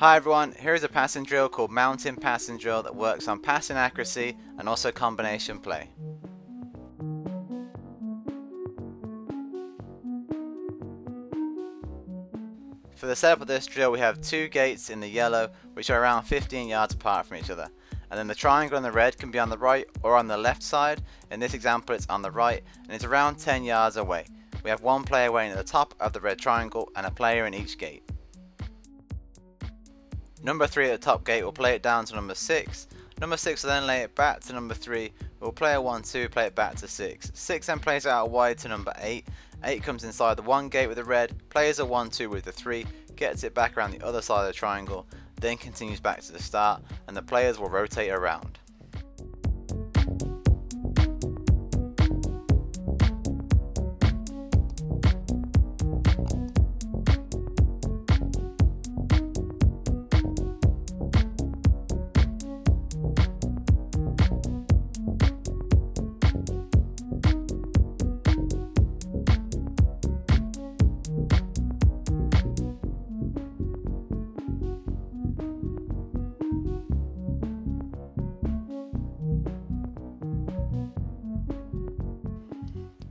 Hi everyone, here is a passing drill called Mountain Passing Drill that works on passing accuracy and also combination play. For the setup of this drill we have two gates in the yellow which are around 15 yards apart from each other and then the triangle in the red can be on the right or on the left side, in this example it's on the right and it's around 10 yards away. We have one player waiting at the top of the red triangle and a player in each gate. Number 3 at the top gate will play it down to number 6. Number 6 will then lay it back to number 3. We'll play a 1 2, play it back to 6. 6 then plays it out wide to number 8. 8 comes inside the 1 gate with the red, plays a 1 2 with the 3, gets it back around the other side of the triangle, then continues back to the start, and the players will rotate around.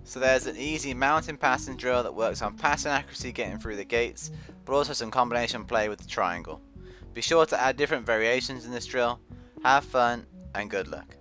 So there's an easy mountain passing drill that works on passing accuracy getting through the gates, but also some combination play with the triangle. Be sure to add different variations in this drill. Have fun and good luck.